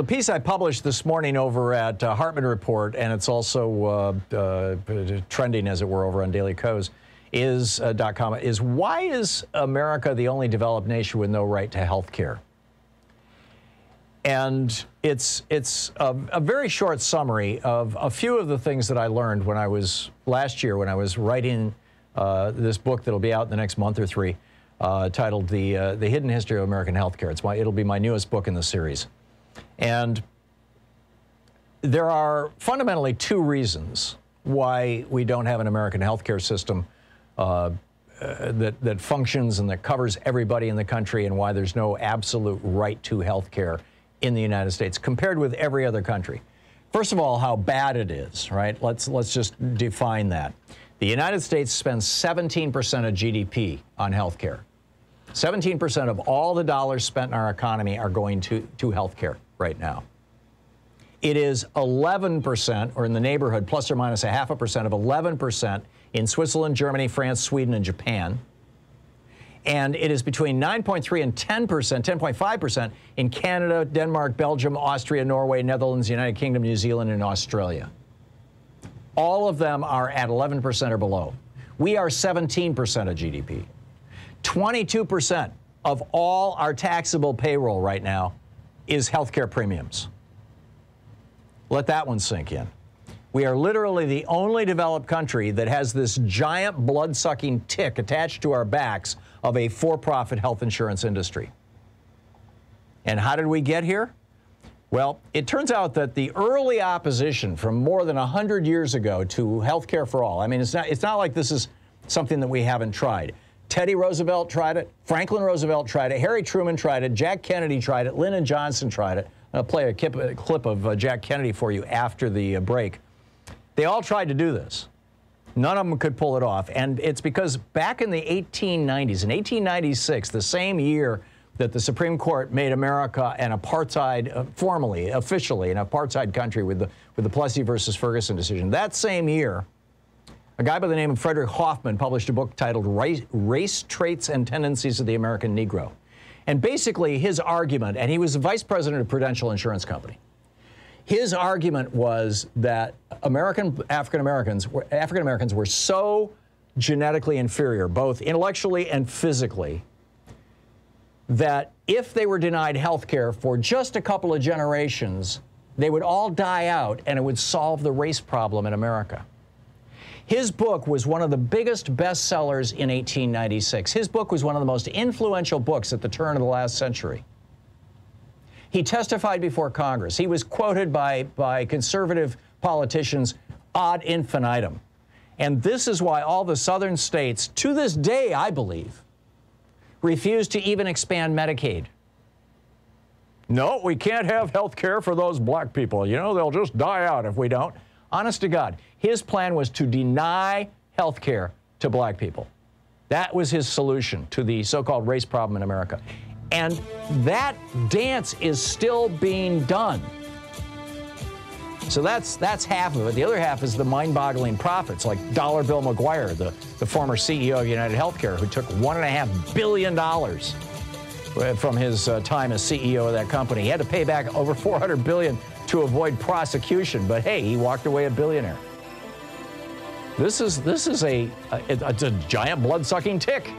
The piece I published this morning over at uh, Hartmann Report, and it's also uh, uh, trending, as it were, over on Daily Kos, is uh, .com, is why is America the only developed nation with no right to health care? And it's, it's a, a, very short summary of a few of the things that I learned when I was last year when I was writing uh, this book that'll be out in the next month or three, uh, titled the, the Hidden History of American Healthcare. It's my, it'll be my newest book in the series. And there are fundamentally two reasons why we don't have an American healthcare system uh, uh, that, that functions and that covers everybody in the country and why there's no absolute right to health care in the United States compared with every other country. First of all, how bad it is, right? Let's, let's just define that. The United States spends 17% of GDP on health care. 17% of all the dollars spent in our economy are going to, to health care right now. It is 11%, or in the neighborhood, plus or minus a half a percent of 11% in Switzerland, Germany, France, Sweden, and Japan. And it is between 9.3 and 10%, 10.5% in Canada, Denmark, Belgium, Austria, Norway, Netherlands, United Kingdom, New Zealand, and Australia. All of them are at 11% or below. We are 17% of GDP. 22% of all our taxable payroll right now is healthcare premiums. Let that one sink in. We are literally the only developed country that has this giant blood sucking tick attached to our backs of a for profit health insurance industry. And how did we get here? Well, it turns out that the early opposition from more than 100 years ago to health care for all, I mean, it's not, it's not like this is something that we haven't tried. Teddy Roosevelt tried it. Franklin Roosevelt tried it. Harry Truman tried it. Jack Kennedy tried it. Lyndon Johnson tried it. I'll play a clip, of uh, Jack Kennedy for you after the uh, break. They all tried to do this. None of them could pull it off. And it's because back in the 1890s, in 1896, the same year that the Supreme Court made America an apartheid, uh, formally, officially, an apartheid country with the, with the Plessy versus Ferguson decision, that same year, a guy by the name of Frederick Hoffman published a book titled Race, Traits and Tendencies of the American Negro. And basically, his argument, and he was the vice president of Prudential Insurance Company. His argument was that American African Americans were African Americans were so genetically inferior, both intellectually and physically, that if they were denied health care for just a couple of generations, they would all die out and it would solve the race problem in America. His book was one of the biggest bestsellers in 1896. His book was one of the most influential books at the turn of the last century. He testified before Congress. He was quoted by, by conservative politicians ad infinitum. And this is why all the southern states, to this day, I believe, refuse to even expand Medicaid. No, we can't have health care for those black people. You know, they'll just die out if we don't. Honest to God, his plan was to deny health care to black people. That was his solution to the so called race problem in America. And that dance is still being done. So that's that's half of it. The other half is the mind-boggling profits, like Dollar Bill McGuire, the, the former CEO of United Healthcare, who took one and a half billion dollars from his uh, time as CEO of that company. He had to pay back over 400 billion to avoid prosecution, but hey, he walked away a billionaire. This is this is a, a, a giant blood-sucking tick.